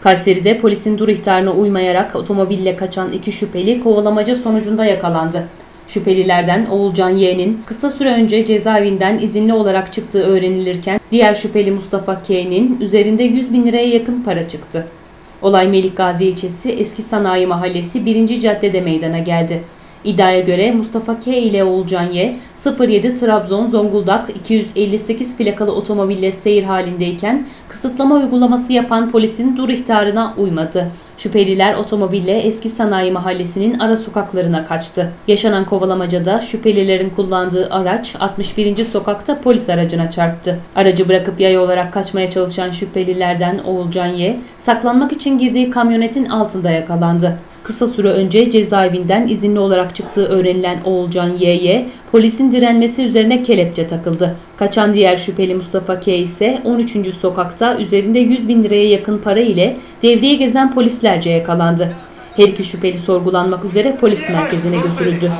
Kayseri'de polisin dur ihtarına uymayarak otomobille kaçan iki şüpheli kovalamaca sonucunda yakalandı. Şüphelilerden Oğulcan Y'nin kısa süre önce cezaevinden izinli olarak çıktığı öğrenilirken diğer şüpheli Mustafa K'nin üzerinde 100 bin liraya yakın para çıktı. Olay Melikgazi ilçesi Eski Sanayi Mahallesi 1. Caddede meydana geldi. İddiaya göre Mustafa K ile Oğulcan Y 07 Trabzon Zonguldak 258 plakalı otomobille seyir halindeyken kısıtlama uygulaması yapan polisin dur ihtarına uymadı. Şüpheliler otomobille Eski Sanayi Mahallesi'nin ara sokaklarına kaçtı. Yaşanan kovalamacada şüphelilerin kullandığı araç 61. sokakta polis aracına çarptı. Aracı bırakıp yaya olarak kaçmaya çalışan şüphelilerden Oğulcan Y saklanmak için girdiği kamyonetin altında yakalandı. Kısa süre önce cezaevinden izinli olarak çıktığı öğrenilen Oğulcan Y'ye polisin direnmesi üzerine kelepçe takıldı. Kaçan diğer şüpheli Mustafa K ise 13. sokakta üzerinde 100 bin liraya yakın para ile devriye gezen polislerce yakalandı. Her iki şüpheli sorgulanmak üzere polis merkezine götürüldü.